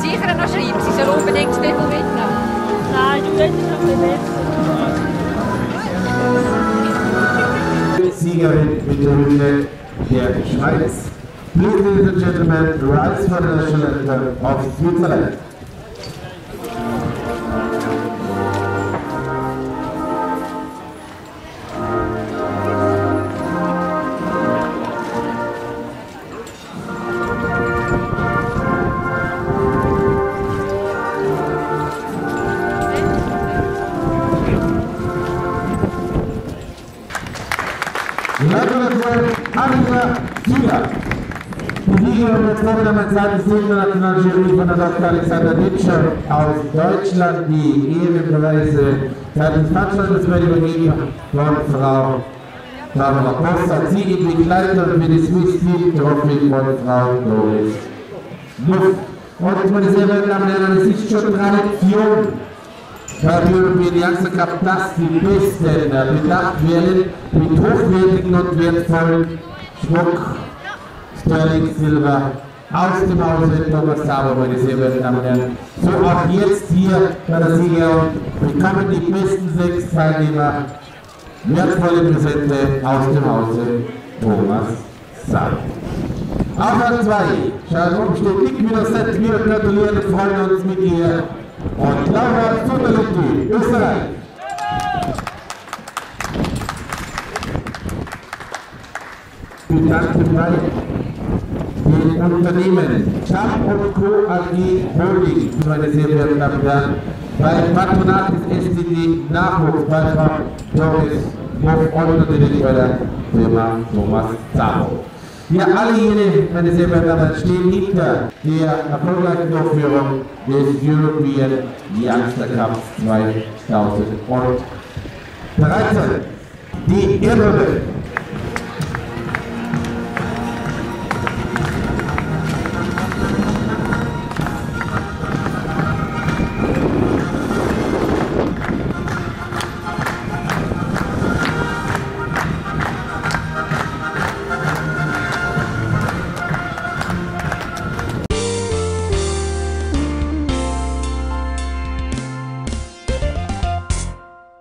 sicher noch schreiben, sie soll unbedingt die Bibel mitnehmen. Nein, du könntest noch nicht besser. Siegerin mit der Runde der Schweiz. Please, ladies and gentlemen, rise for the national anthem of Switzerland. Gratulation, Anja Züger. Die Siegerin der zweiten internationalen Jury von der Dr. Alexander Nitscher aus Deutschland, die ehrenweise seitens Veranstaltungswelt übergeben von Frau Barbara Costa. Sie in Begleitung mit dem Swiss Team Trophy von Frau Doris Luft. Und meine sehr verehrten Damen und Herren, es ist schon Tradition, bei European Youngster Cup, dass die Besten bedacht werden mit hochwertigen und wertvollen Schmuck, Sterling Silber aus dem Hause Thomas Sabo, meine sehr verehrten Damen und Herren. So auch jetzt hier bei der Sieger bekommen die besten sechs Teilnehmer wertvolle Präsente aus dem Hause Thomas Sabo. Auf Rang 2, Sharon steht Nick wieder set, wir gratulieren freuen uns mit ihr und Laura Zutterlücki, Bedanke bei den Unternehmen Chap und Co. AG Holding, meine sehr verehrten Damen und Herren, bei Patronat des STD Nachwuchsbeitrag Doris Hof und bei der Firma Thomas Zabo. Wir alle jene, meine sehr verehrten Damen, stehen hinter der erfolgreichen Durchführung des European Youngster Cup 2013. Die Irre